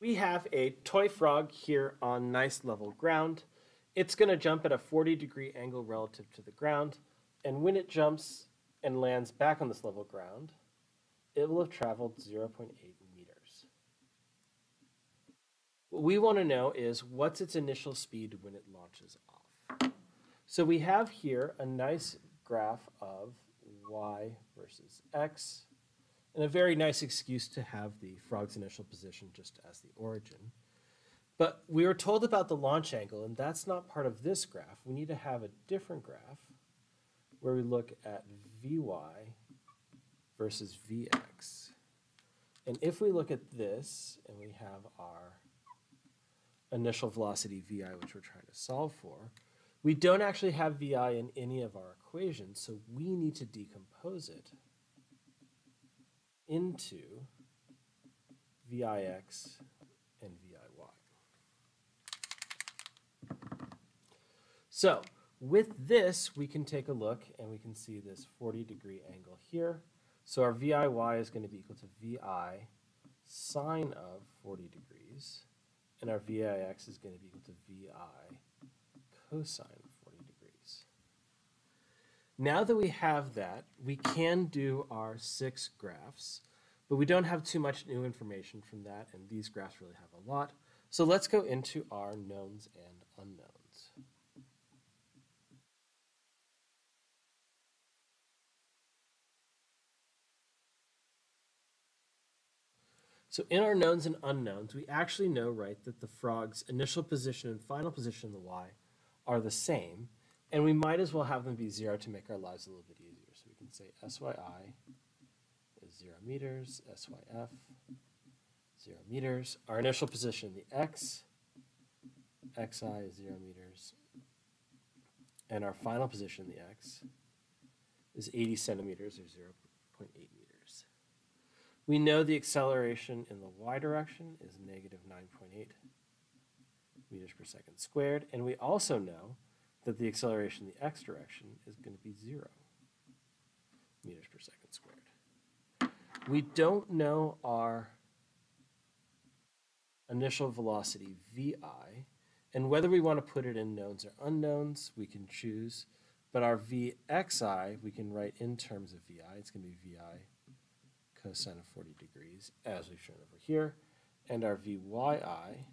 We have a toy frog here on nice level ground. It's going to jump at a 40 degree angle relative to the ground. And when it jumps and lands back on this level ground, it will have traveled 0.8 meters. What we want to know is what's its initial speed when it launches off. So we have here a nice graph of y versus x, and a very nice excuse to have the frog's initial position just as the origin. But we were told about the launch angle, and that's not part of this graph. We need to have a different graph where we look at Vy versus Vx. And if we look at this, and we have our initial velocity Vi, which we're trying to solve for, we don't actually have Vi in any of our equations, so we need to decompose it into Vix and VIY. So with this, we can take a look and we can see this 40 degree angle here. So our VIY is going to be equal to VI sine of 40 degrees, and our VIX is going to be equal to VI cosine of 40 degrees. Now that we have that, we can do our six graphs, but we don't have too much new information from that, and these graphs really have a lot. So let's go into our knowns and unknowns. So in our knowns and unknowns, we actually know, right, that the frog's initial position and final position in the y are the same, and we might as well have them be zero to make our lives a little bit easier. So we can say SYI is zero meters, SYF, zero meters. Our initial position, the X, XI is zero meters, and our final position, the X, is 80 centimeters or 0.8 meters. We know the acceleration in the y direction is negative 9.8 meters per second squared. And we also know that the acceleration in the x direction is going to be 0 meters per second squared. We don't know our initial velocity vi, and whether we want to put it in knowns or unknowns, we can choose. But our vxi, we can write in terms of vi. It's going to be vi cosine of 40 degrees, as we've shown over here. And our vyi,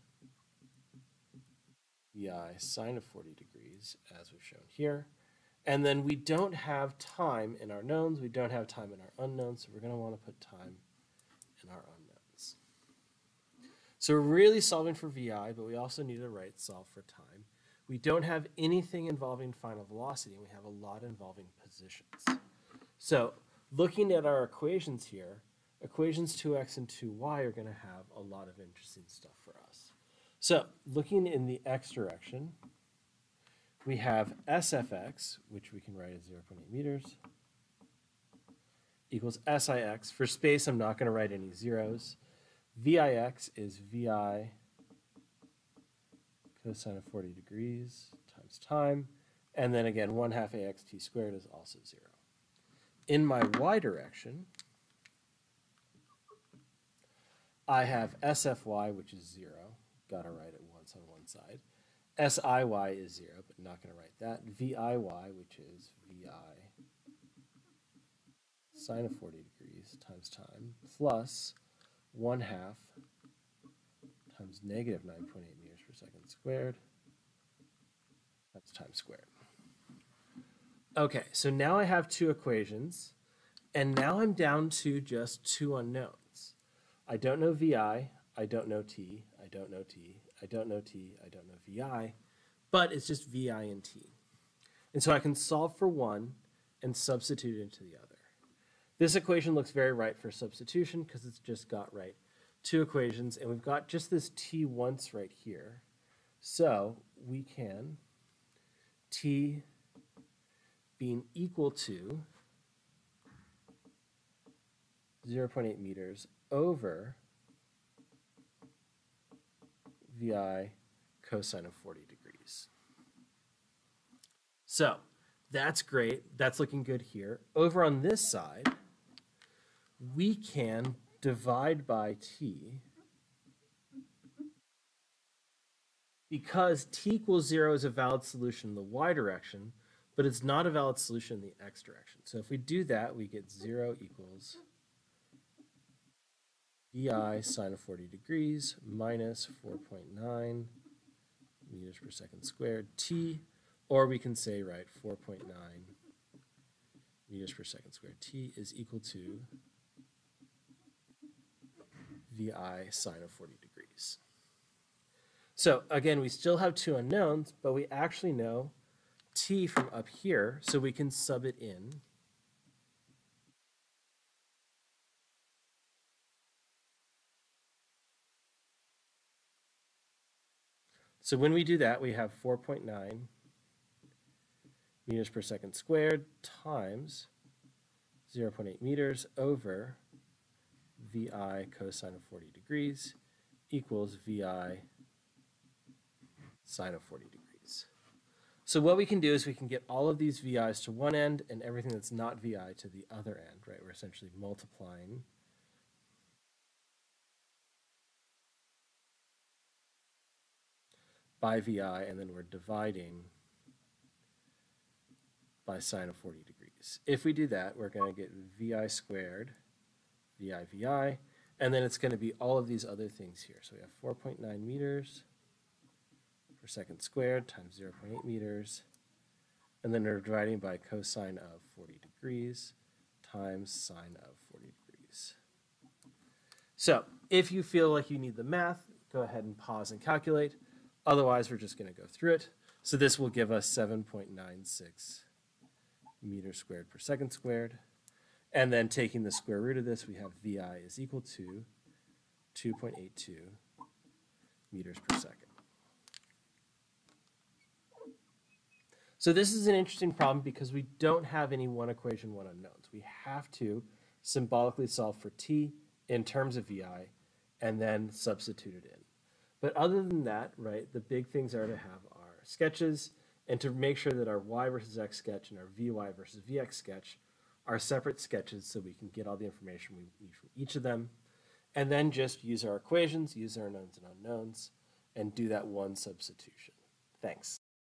vi sine of 40 degrees, as we've shown here. And then we don't have time in our knowns, we don't have time in our unknowns, so we're going to want to put time in our unknowns. So we're really solving for VI, but we also need to write solve for time. We don't have anything involving final velocity, and we have a lot involving positions. So looking at our equations here, equations 2x and 2y are going to have a lot of interesting stuff for us. So looking in the x direction, we have SFX, which we can write as 0.8 meters, equals SIX. For space, I'm not going to write any zeros. VIX is VI cosine of 40 degrees times time. And then again, 1 half AXT squared is also 0. In my y direction, I have SFY, which is 0 got to write it once on one side. SIY is 0, but not going to write that. VIY, which is VI sine of 40 degrees times time, plus 1 half times negative 9.8 meters per second squared times time squared. Okay, so now I have two equations, and now I'm down to just two unknowns. I don't know VI, I don't know T, don't know T, I don't know T, I don't know VI, but it's just VI and T. And so I can solve for one and substitute into the other. This equation looks very right for substitution because it's just got right two equations, and we've got just this T once right here. So we can T being equal to 0.8 meters over VI cosine of 40 degrees. So that's great. That's looking good here. Over on this side, we can divide by t because t equals 0 is a valid solution in the y direction, but it's not a valid solution in the x direction. So if we do that, we get 0 equals vi sine of 40 degrees minus 4.9 meters per second squared t, or we can say, right, 4.9 meters per second squared t is equal to vi sine of 40 degrees. So again, we still have two unknowns, but we actually know t from up here, so we can sub it in. So when we do that, we have 4.9 meters per second squared times 0.8 meters over VI cosine of 40 degrees equals VI sine of 40 degrees. So what we can do is we can get all of these VI's to one end and everything that's not VI to the other end, right? We're essentially multiplying by VI and then we're dividing by sine of 40 degrees. If we do that, we're going to get VI squared, VI, VI, and then it's going to be all of these other things here. So we have 4.9 meters per second squared times 0.8 meters. And then we're dividing by cosine of 40 degrees times sine of 40 degrees. So if you feel like you need the math, go ahead and pause and calculate. Otherwise, we're just going to go through it. So this will give us 7.96 meters squared per second squared. And then taking the square root of this, we have VI is equal to 2.82 meters per second. So this is an interesting problem because we don't have any one equation, one unknowns. We have to symbolically solve for t in terms of VI and then substitute it in. But other than that, right, the big things are to have our sketches and to make sure that our y versus x sketch and our vy versus vx sketch are separate sketches so we can get all the information we need from each of them. And then just use our equations, use our knowns and unknowns, and do that one substitution. Thanks.